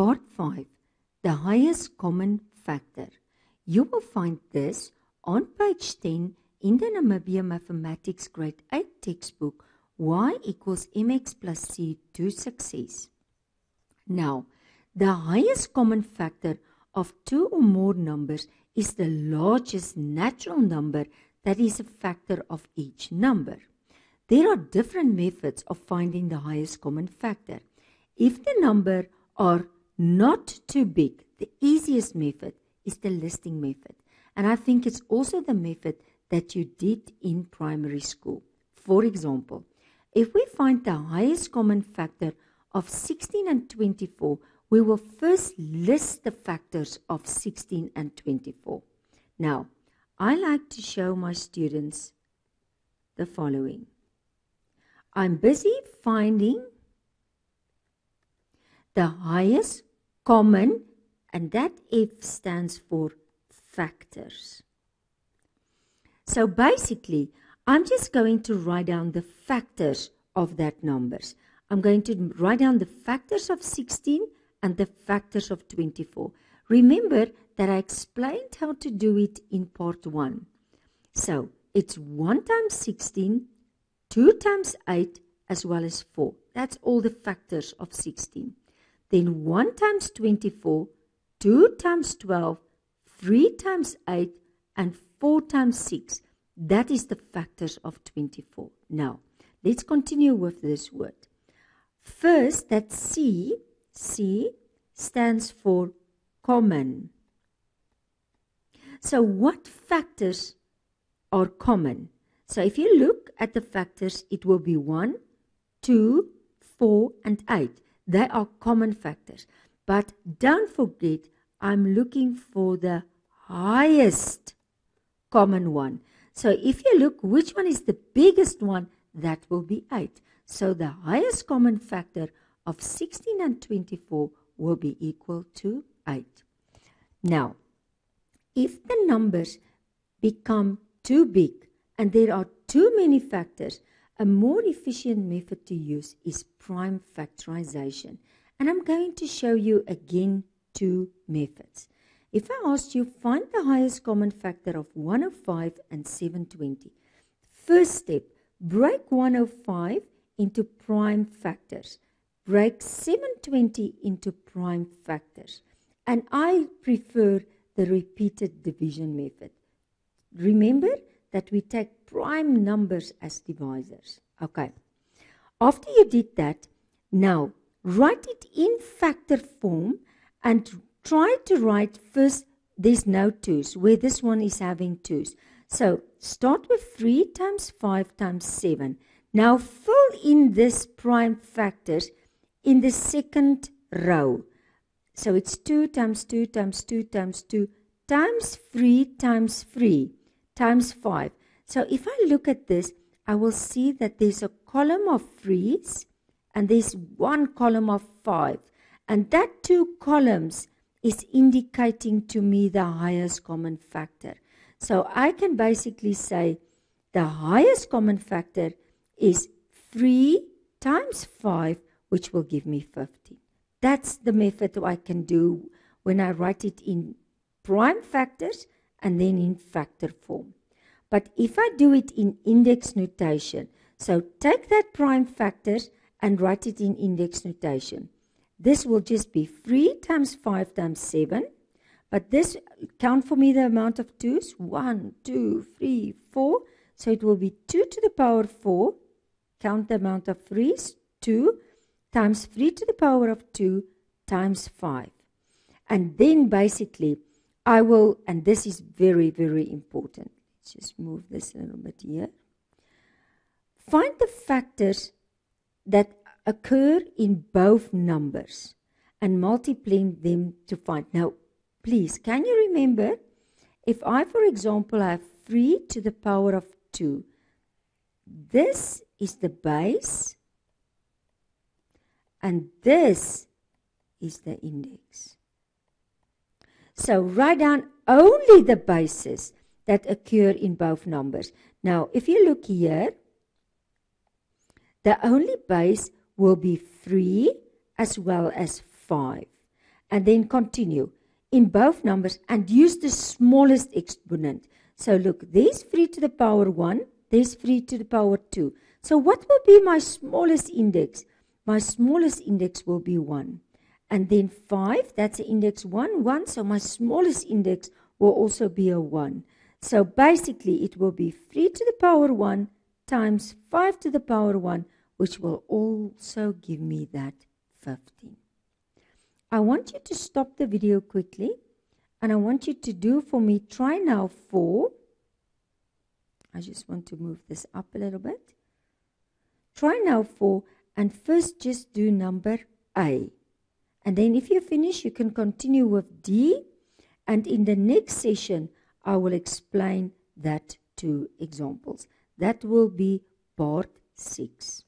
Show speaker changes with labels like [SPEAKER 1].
[SPEAKER 1] Part 5 The highest common factor. You will find this on page 10 in the Namibia Mathematics Grade 8 textbook y equals mx plus c to success. Now, the highest common factor of two or more numbers is the largest natural number that is a factor of each number. There are different methods of finding the highest common factor. If the number are not too big, the easiest method is the listing method. And I think it's also the method that you did in primary school. For example, if we find the highest common factor of 16 and 24, we will first list the factors of 16 and 24. Now, I like to show my students the following. I'm busy finding the highest common, and that F stands for factors. So basically, I'm just going to write down the factors of that numbers. I'm going to write down the factors of 16 and the factors of 24. Remember that I explained how to do it in part 1. So, it's 1 times 16, 2 times 8, as well as 4. That's all the factors of 16. Then 1 times 24, 2 times 12, 3 times 8, and 4 times 6. That is the factors of 24. Now, let's continue with this word. First, that C, C stands for common. So, what factors are common? So, if you look at the factors, it will be 1, 2, 4, and 8. They are common factors. But don't forget, I'm looking for the highest common one. So if you look which one is the biggest one, that will be 8. So the highest common factor of 16 and 24 will be equal to 8. Now, if the numbers become too big and there are too many factors, a more efficient method to use is prime factorization. And I'm going to show you again two methods. If I asked you, find the highest common factor of 105 and 720. First step, break 105 into prime factors. Break 720 into prime factors. And I prefer the repeated division method. Remember that we take prime numbers as divisors. Okay. After you did that, now write it in factor form and try to write first there's no twos where this one is having twos. So start with 3 times 5 times 7. Now fill in this prime factors in the second row. So it's 2 times 2 times 2 times 2 times 3 times 3 times 5. So if I look at this, I will see that there's a column of 3s and there's one column of 5. And that two columns is indicating to me the highest common factor. So I can basically say the highest common factor is 3 times 5, which will give me 50. That's the method I can do when I write it in prime factors and then in factor form. But if I do it in index notation, so take that prime factor and write it in index notation. This will just be 3 times 5 times 7. But this, count for me the amount of 2's. 1, 2, 3, 4. So it will be 2 to the power 4. Count the amount of 3's. 2 times 3 to the power of 2 times 5. And then basically, I will, and this is very, very important. Let's just move this a little bit here. Find the factors that occur in both numbers and multiplying them to find. Now, please, can you remember if I, for example, have 3 to the power of 2, this is the base and this is the index. So write down only the bases that occur in both numbers. Now, if you look here, the only base will be 3 as well as 5. and then continue in both numbers and use the smallest exponent. So look, there's 3 to the power 1, there's 3 to the power 2. So what will be my smallest index? My smallest index will be 1. And then 5, that's the index 1, 1. So my smallest index will also be a 1. So basically it will be 3 to the power 1 times 5 to the power 1, which will also give me that 15. I want you to stop the video quickly and I want you to do for me, try now 4. I just want to move this up a little bit. Try now 4 and first just do number A. And then if you finish, you can continue with D. And in the next session, I will explain that two examples. That will be part 6.